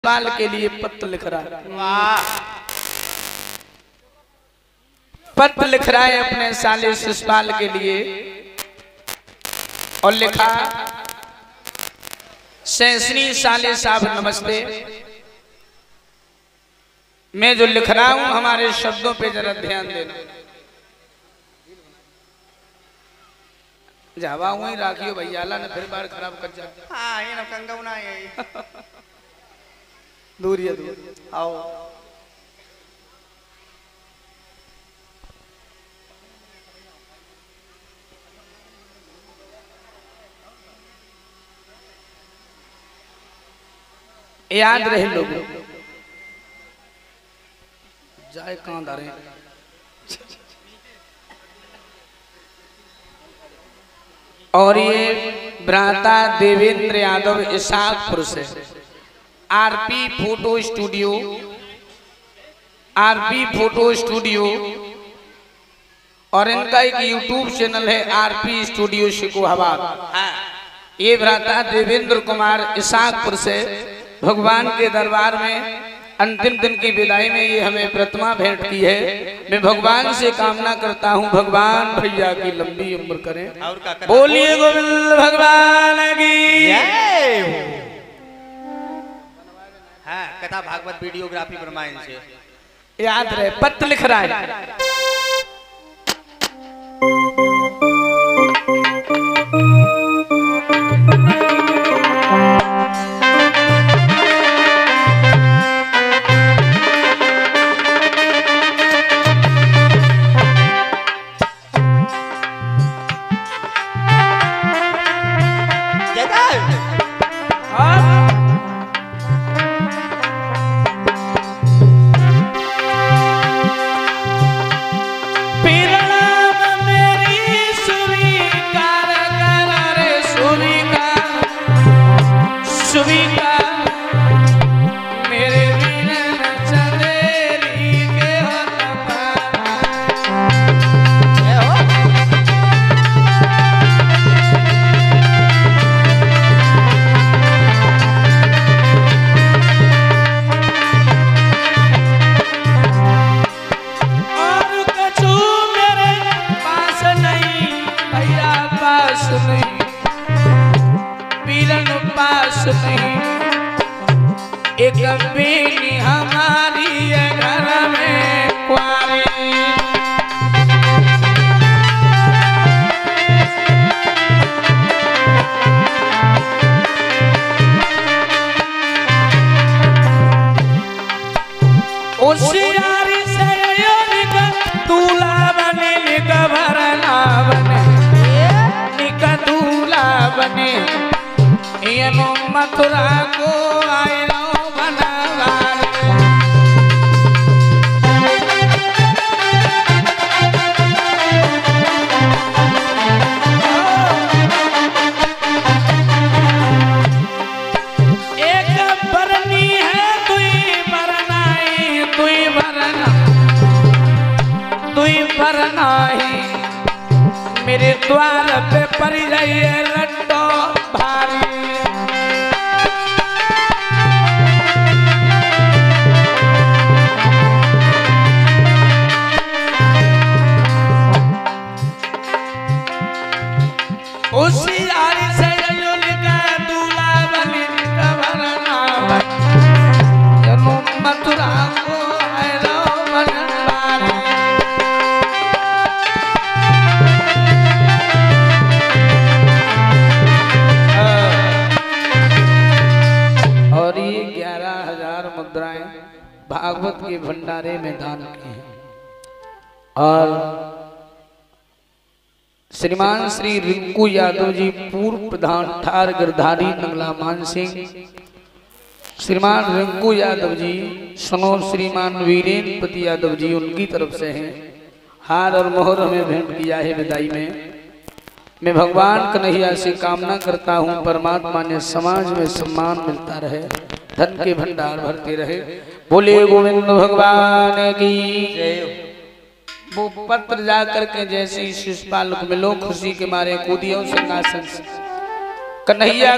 शिषपाल के लिए पत्र लिख रहा है। वाह पत्र लिख रहा है अपने साले शिषपाल के लिए। और लिखा सैसनी साले साहब नमस्ते। मैं जो लिख रहा हूँ हमारे शब्दों पे जरा ध्यान देना। जावा हुई राखियो भैयाला ने फिर बार खराब कर जा हाँ ये ना कंगा ना ये दूर है दूर। आओ। याद रहे लोग। जाए कहाँ दारे। और ये भ्राता देवेंद्र यादव इसाकपुर से। RP photo studio RP photo studio और इनका एक यूट्यूब चैनल है आरपी स्टूडियो शिकोहाबाद। ये भ्राता देवेंद्र कुमार इसाकपुर से भगवान के दरबार में अंतिम दिन की विदाई में ये हमें प्रतिमा भेंट की है। मैं भगवान से कामना करता हूँ भगवान भैया की लंबी उम्र करें। बोलिए गोविंद भगवान की। कथा भागवत वीडियोग्राफी ब्रह्मांड से याद रहे पत्र लिख रहा है। नहीं। पास नहीं। एक बेनी हमारी मथुरा को आए बरनाई मेरे द्वार पे पड़ जाइए लड्डो बनी बनी है। और ये ग्यारह हज़ार मुद्राएँ भागवत के भंडारे में दान की और श्रीमान श्री रिंकू यादव जी, पूर्व प्रधान ठार गिरधारी नंगला मान सिंह, श्रीमान रिंकू यादव जी, सुनो श्रीमान वीरेंद्र पति यादव जी, उनकी तरफ़ से हैं। हार और मोहर हमें भेंट किया है विदाई में। मैं भगवान कन्हैया से कामना करता हूँ, परमात्मा ने समाज में सम्मान मिलता रहे, धन के भंडार भरते रहे। बोले गोविंद भगवान की वो पत्र जा करके जैसे ही शिषपाल मिलो खुशी के मारे कूदियों से कन्हैया